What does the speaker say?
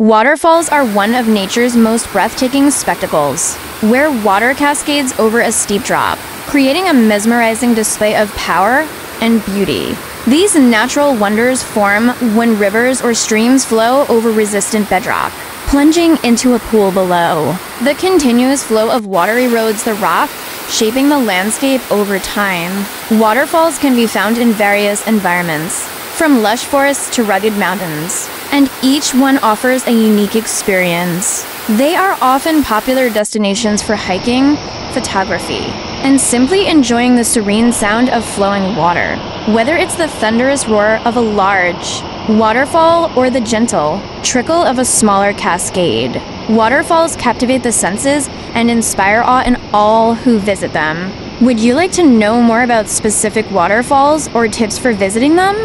Waterfalls are one of nature's most breathtaking spectacles, where water cascades over a steep drop, creating a mesmerizing display of power and beauty. These natural wonders form when rivers or streams flow over resistant bedrock, plunging into a pool below. The continuous flow of water erodes the rock, shaping the landscape over time. Waterfalls can be found in various environments, from lush forests to rugged mountains, and each one offers a unique experience. They are often popular destinations for hiking, photography, and simply enjoying the serene sound of flowing water. Whether it's the thunderous roar of a large waterfall or the gentle trickle of a smaller cascade, waterfalls captivate the senses and inspire awe in all who visit them. Would you like to know more about specific waterfalls or tips for visiting them?